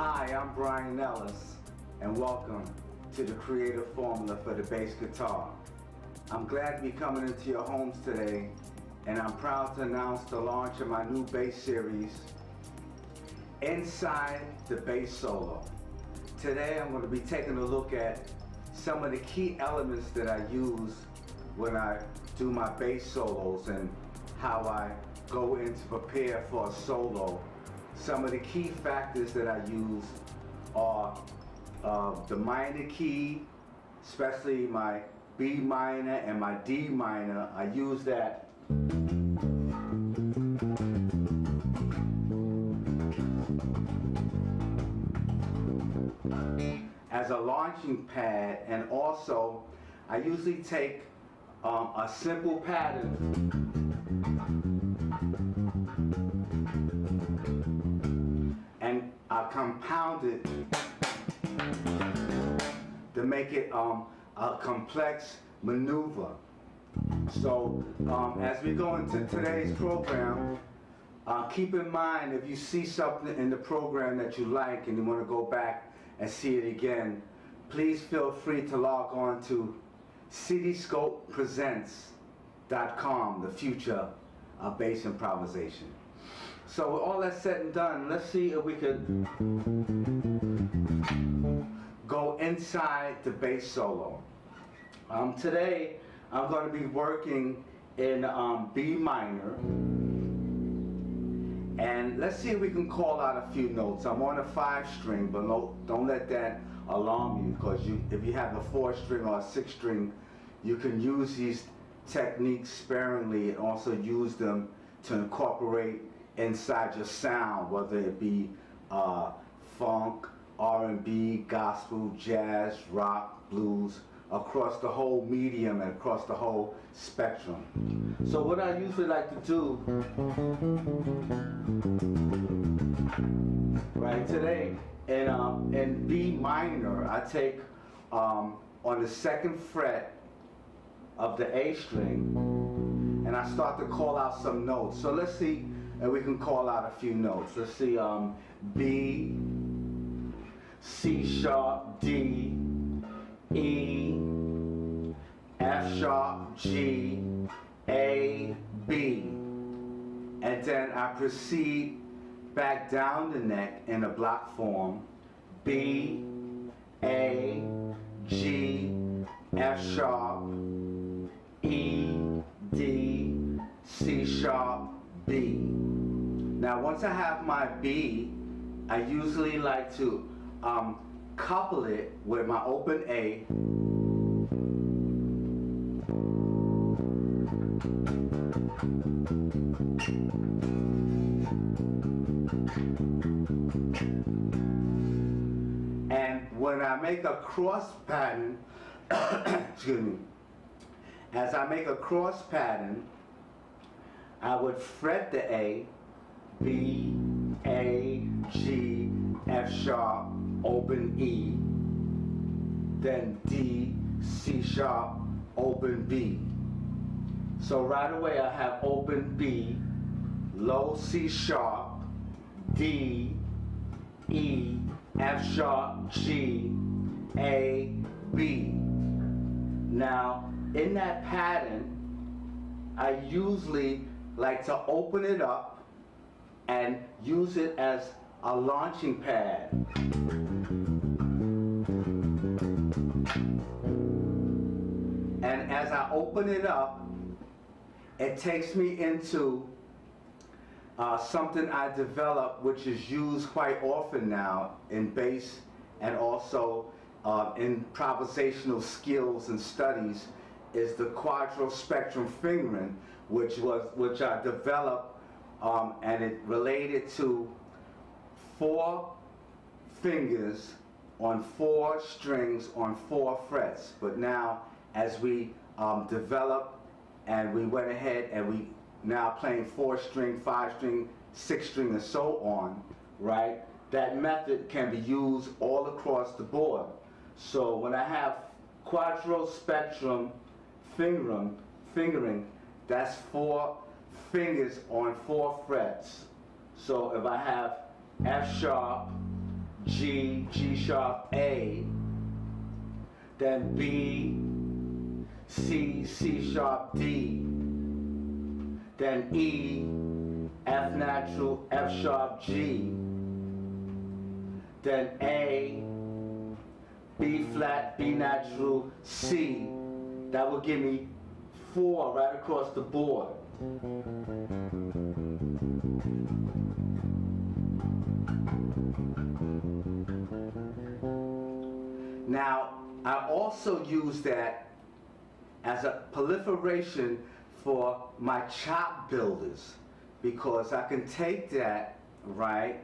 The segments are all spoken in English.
Hi, I'm Brian Ellis, and welcome to the Creative Formula for the Bass Guitar. I'm glad to be coming into your homes today, and I'm proud to announce the launch of my new bass series, Inside the Bass Solo. Today I'm going to be taking a look at some of the key elements that I use when I do my bass solos and how I go in to prepare for a solo. Some of the key factors that I use are uh, the minor key, especially my B minor and my D minor. I use that as a launching pad and also I usually take um, a simple pattern and I compound it to make it um, a complex maneuver. So um, as we go into today's program, uh, keep in mind if you see something in the program that you like and you want to go back and see it again, please feel free to log on to cityscopepresents.com, the future of bass improvisation. So with all that said and done, let's see if we could go inside the bass solo. Um, today, I'm going to be working in um, B minor. And let's see if we can call out a few notes. I'm on a five string, but no, don't let that alarm you because you, if you have a four string or a six string, you can use these techniques sparingly and also use them to incorporate inside your sound, whether it be uh, funk, R&B, gospel, jazz, rock, blues, across the whole medium and across the whole spectrum. So what I usually like to do, right today, in, um, in B minor, I take um, on the second fret of the A string, and I start to call out some notes. So let's see, and we can call out a few notes. Let's see, um, B, C sharp, D, E, F sharp, G, A, B. And then I proceed back down the neck in a block form. B, A, G, F sharp, E, D, C sharp, B. Now once I have my B, I usually like to um, couple it with my open A. And when I make a cross pattern, excuse me, as I make a cross pattern, I would fret the A, B, A, G, F sharp, open E, then D, C sharp, open B. So right away I have open B, low C sharp, D, E, F sharp, G, A, B. Now, in that pattern, I usually like to open it up and use it as a launching pad. And as I open it up, it takes me into uh, something I developed which is used quite often now in bass and also uh, in improvisational skills and studies is the quadro spectrum fingering which was which I developed um, and it related to four fingers on four strings on four frets. But now, as we um, develop and we went ahead and we now playing four string, five string, six string, and so on, right? That method can be used all across the board. So when I have quadro spectrum fingering, fingering, that's four fingers on four frets. So if I have F sharp, G, G sharp, A, then B, C, C sharp, D, then E, F natural, F sharp, G, then A, B flat, B natural, C. That will give me four right across the board. Now, I also use that as a proliferation for my chop builders because I can take that, right,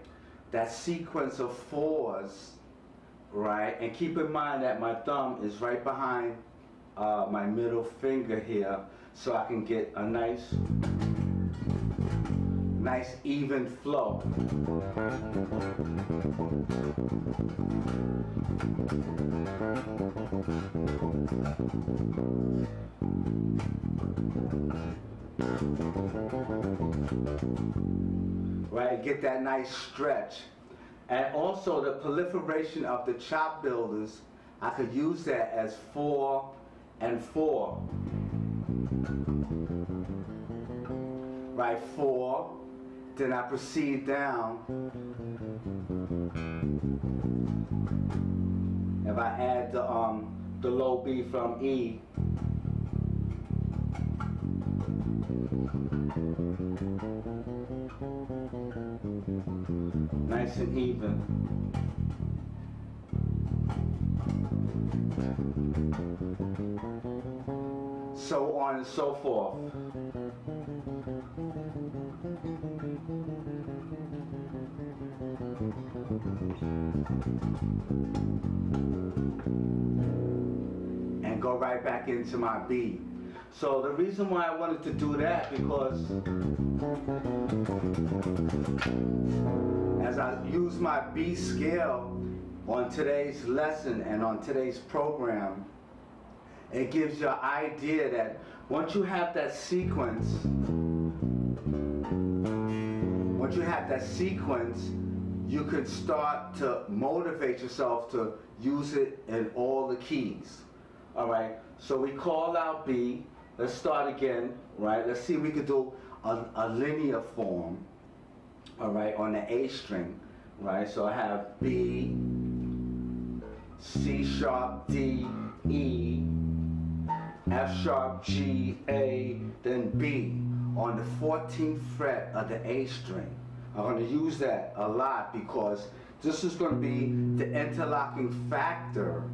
that sequence of fours, right, and keep in mind that my thumb is right behind uh, my middle finger here so I can get a nice nice even flow. Right, get that nice stretch. And also the proliferation of the chop builders, I could use that as four and four. Right, four, then I proceed down. If I add the, um, the low B from E, nice and even. So on and so forth. And go right back into my B. So the reason why I wanted to do that because as I use my B scale on today's lesson and on today's program, it gives you an idea that once you have that sequence, once you have that sequence, you can start to motivate yourself to use it in all the keys. All right, so we call out B. Let's start again, right? Let's see if we could do a, a linear form, all right, on the A string, right? So I have B, C sharp, D, E, F sharp, G, A, then B on the 14th fret of the A string. I'm going to use that a lot because this is going to be the interlocking factor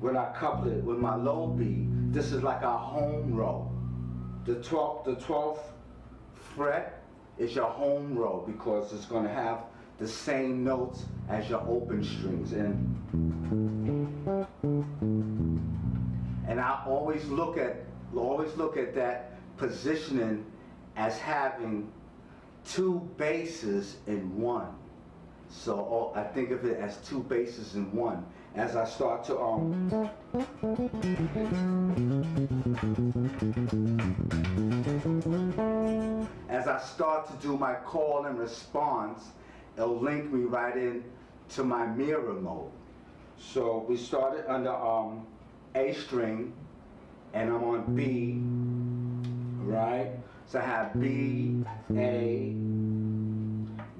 when I couple it with my low B. This is like our home row. The 12th, the 12th fret is your home row because it's going to have the same notes as your open strings. And, and I always look at always look at that positioning as having two basses in one. So I think of it as two basses in one. As I start to um as I start to do my call and response, it'll link me right in to my mirror mode. So we started under um, A string, and I'm on B, right? So I have B, A,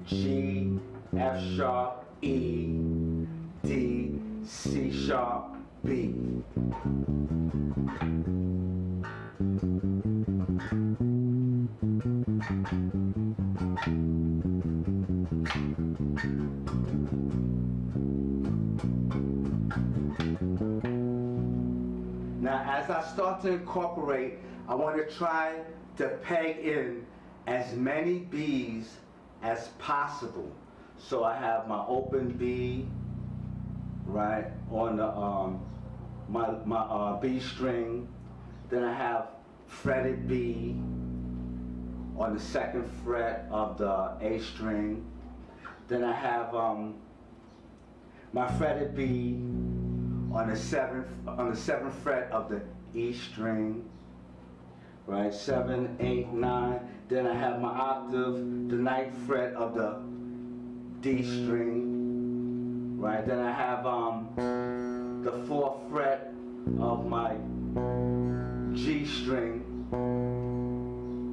G, F sharp, E, D, C sharp, B. start to incorporate, I want to try to peg in as many B's as possible. So I have my open B, right, on the um, my my uh, B string. Then I have fretted B on the second fret of the A string. Then I have um, my fretted B on the seventh on the seventh fret of the E string. Right, seven, eight, nine. Then I have my octave, the ninth fret of the D string. Right, then I have um, the fourth fret of my G string.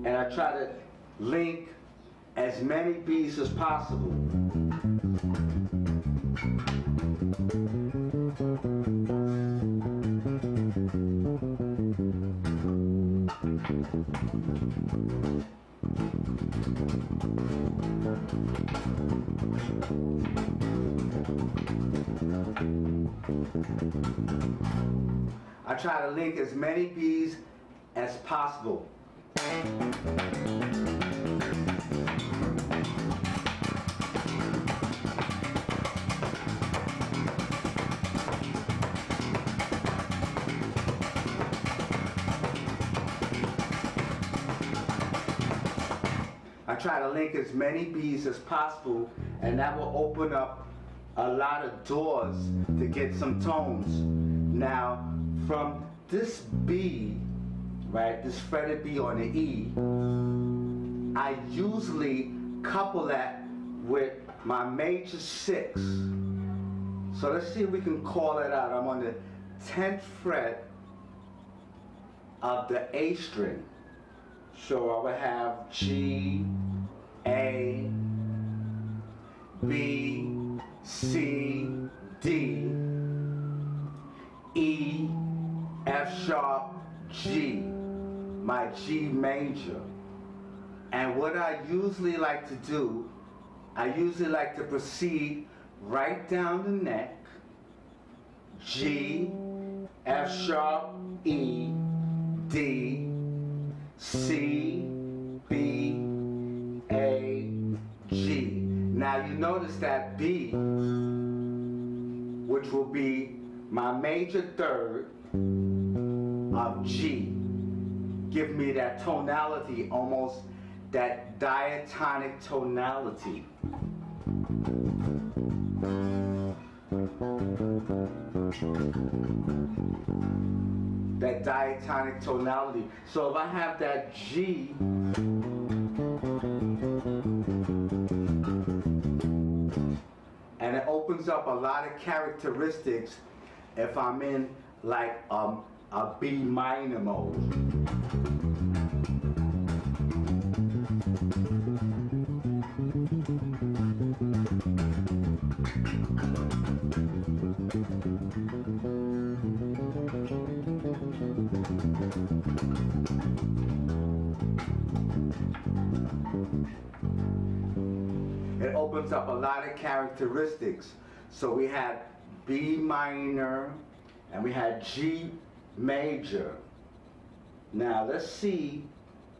And I try to link as many beats as possible. I try to link as many B's as possible. I try to link as many B's as possible and that will open up a lot of doors to get some tones. Now, from this B, right, this fretted B on the E, I usually couple that with my major six. So let's see if we can call it out. I'm on the 10th fret of the A string. So I would have G, A, B, C, D, E, F sharp, G, my G major. And what I usually like to do, I usually like to proceed right down the neck, G, F sharp, E, D, C, B, Now you notice that B, which will be my major third of G, give me that tonality, almost that diatonic tonality. That diatonic tonality. So if I have that G, up a lot of characteristics if I'm in like um, a B minor mode. It opens up a lot of characteristics. So we had B minor and we had G major. Now let's see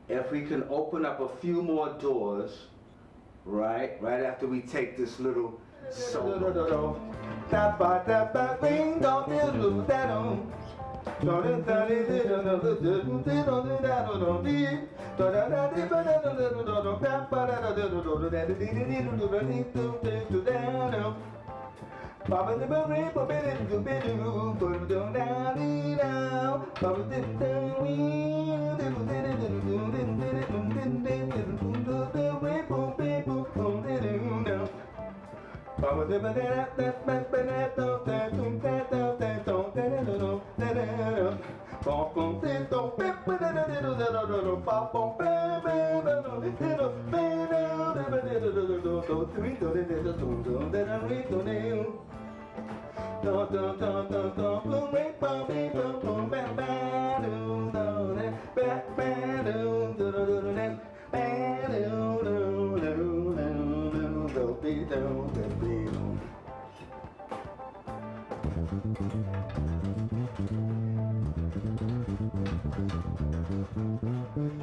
if we can open up a few more doors, right? Right after we take this little solo. Baba the berry, Baba the do be Baba the the wee, the do the do do do do do do do do the boom the do down. Baba the da da da dum da da da dum da da da dum da da da. Bom bom the dum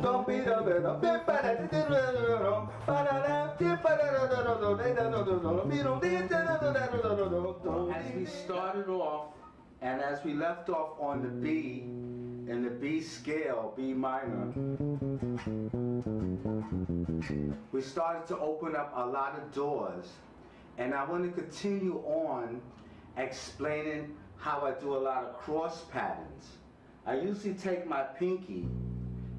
don't be the better. As we started off, and as we left off on the B, in the B scale, B minor, we started to open up a lot of doors. And I want to continue on explaining how I do a lot of cross patterns. I usually take my pinky,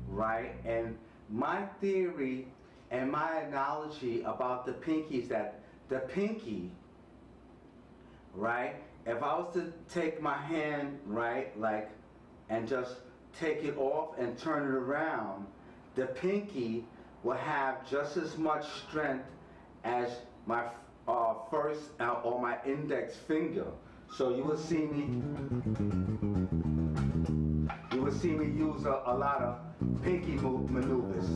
right, and my theory and my analogy about the pinky is that the pinky, right, if I was to take my hand, right, like, and just take it off and turn it around, the pinky will have just as much strength as my uh, first uh, or my index finger. So you will see me, will see me use a, a lot of pinky maneuvers.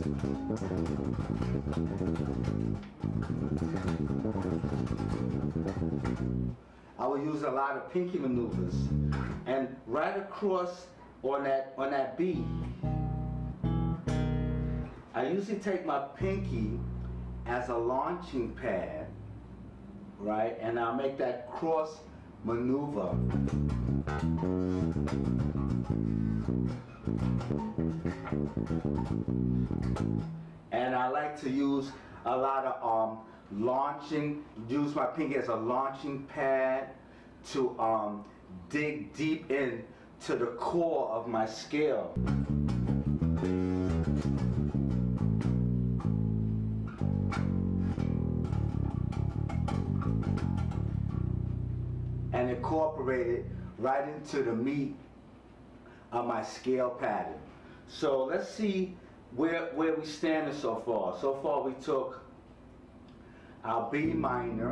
I will use a lot of pinky maneuvers. And right across on that, on that B, I usually take my pinky as a launching pad, right? And I'll make that cross maneuver. And I like to use a lot of um, launching, use my pinky as a launching pad to um, dig deep in to the core of my scale. and incorporate it right into the meat of my scale pattern. So let's see where, where we standing so far. So far we took our B minor,